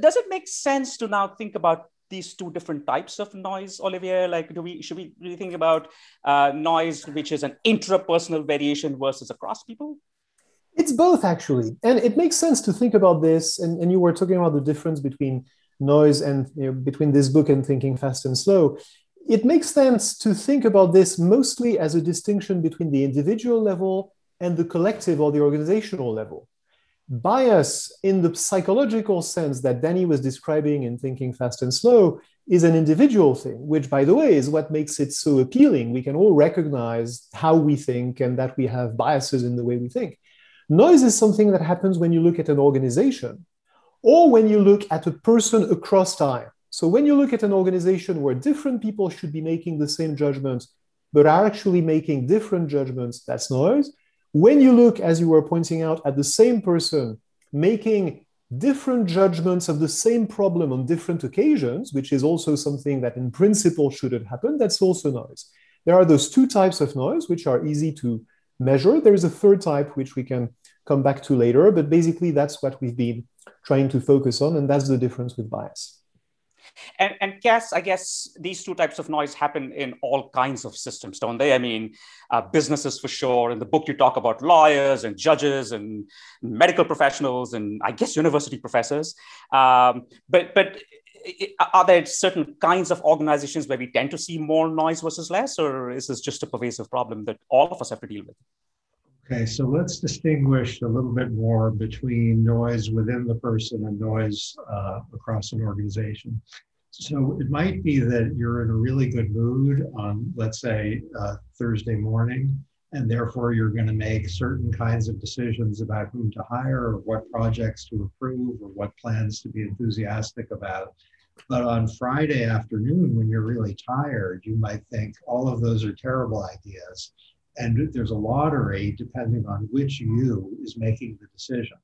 does it make sense to now think about these two different types of noise, Olivier? Like, do we should we really think about uh, noise which is an intrapersonal variation versus across people? It's both actually, and it makes sense to think about this. And, and you were talking about the difference between noise and you know, between this book and thinking fast and slow. It makes sense to think about this mostly as a distinction between the individual level and the collective or the organizational level bias in the psychological sense that Danny was describing in Thinking Fast and Slow is an individual thing, which, by the way, is what makes it so appealing. We can all recognize how we think and that we have biases in the way we think. Noise is something that happens when you look at an organization or when you look at a person across time. So, when you look at an organization where different people should be making the same judgments, but are actually making different judgments, that's noise. When you look, as you were pointing out, at the same person making different judgments of the same problem on different occasions, which is also something that in principle shouldn't happen, that's also noise. There are those two types of noise, which are easy to measure. There's a third type, which we can come back to later, but basically that's what we've been trying to focus on, and that's the difference with bias. And, and Cass, I guess these two types of noise happen in all kinds of systems, don't they? I mean, uh, businesses for sure. In the book, you talk about lawyers and judges and medical professionals and I guess university professors. Um, but but are there certain kinds of organizations where we tend to see more noise versus less, or is this just a pervasive problem that all of us have to deal with? Okay, so let's distinguish a little bit more between noise within the person and noise uh, across an organization. So it might be that you're in a really good mood on, let's say, uh, Thursday morning, and therefore you're going to make certain kinds of decisions about whom to hire or what projects to approve or what plans to be enthusiastic about. But on Friday afternoon, when you're really tired, you might think all of those are terrible ideas and there's a lottery depending on which you is making the decision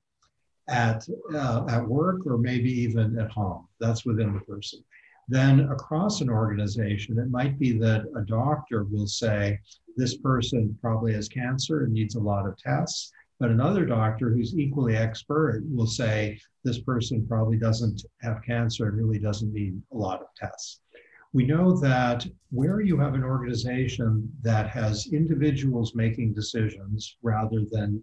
at uh, at work or maybe even at home. That's within the person. Then across an organization it might be that a doctor will say this person probably has cancer and needs a lot of tests. But another doctor who's equally expert will say this person probably doesn't have cancer and really doesn't need a lot of tests we know that where you have an organization that has individuals making decisions rather than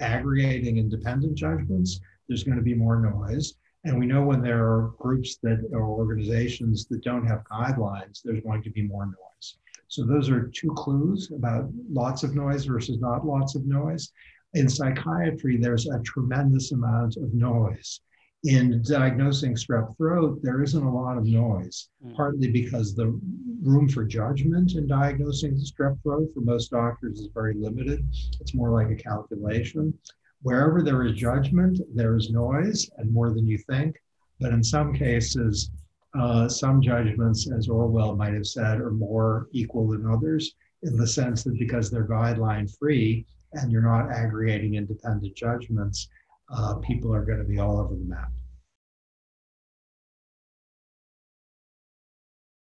aggregating independent judgments, there's going to be more noise. And we know when there are groups that or organizations that don't have guidelines, there's going to be more noise. So those are two clues about lots of noise versus not lots of noise. In psychiatry, there's a tremendous amount of noise in diagnosing strep throat, there isn't a lot of noise, mm. partly because the room for judgment in diagnosing strep throat for most doctors is very limited. It's more like a calculation. Wherever there is judgment, there is noise and more than you think. But in some cases, uh, some judgments, as Orwell might have said, are more equal than others in the sense that because they're guideline free and you're not aggregating independent judgments, uh, people are going to be all over the map.